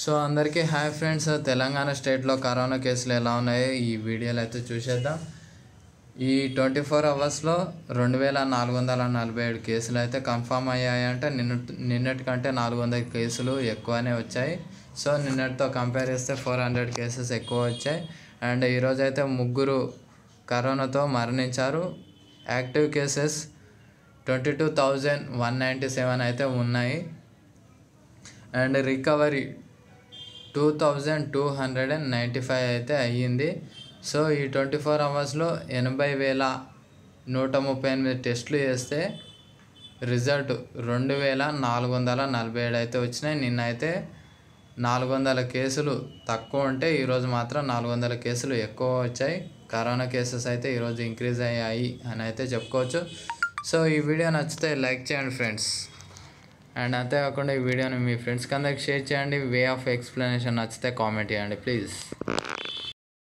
So అందరికీ hi friends Telangana స్టేట్లో corona కేసులు ఎలా ఉన్నాయో ఈ వీడియోలో అయితే చూసేద్దాం. ఈ ట్వంటీ ఫోర్ అవర్స్లో రెండు వేల నాలుగు వందల నలభై ఏడు కేసులు అయితే కన్ఫామ్ అయ్యాయంటే నిన్న నిన్నటి కంటే నాలుగు వందల కేసులు ఎక్కువనే వచ్చాయి. సో నిన్నటితో కంపేర్ చేస్తే ఫోర్ హండ్రెడ్ కేసెస్ ఎక్కువ వచ్చాయి. అండ్ ఈరోజు అయితే ముగ్గురు కరోనాతో మరణించారు. Active cases twenty two thousand one ninety seven అయితే ఉన్నాయి. And recovery two thousand two hundred and ninety five అయితే అయ్యింది. సో ఈ ట్వంటీ ఫోర్ అవర్స్లో ఎనభై వేల నూట ముప్పై ఎనిమిది టెస్టులు చేస్తే రిజల్ట్ రెండు వేల నాలుగు వందల నలభై ఏడు అయితే వచ్చినాయి. నిన్న అయితే నాలుగు వందల కేసులు తక్కువ ఉంటే ఈరోజు మాత్రం నాలుగు వందల కేసులు ఎక్కువ వచ్చాయి. కరోనా కేసెస్ అయితే ఈరోజు ఇంక్రీజ్ అయ్యాయి అని అయితే చెప్పుకోవచ్చు. సో ఈ వీడియో నచ్చితే లైక్ చేయండి ఫ్రెండ్స్. అండ్ అంతేకాకుండా ఈ వీడియోని మీ ఫ్రెండ్స్కి అందరికి షేర్ చేయండి. వే ఆఫ్ ఎక్స్ప్లెనేషన్ నచ్చితే కామెంట్ చేయండి ప్లీజ్.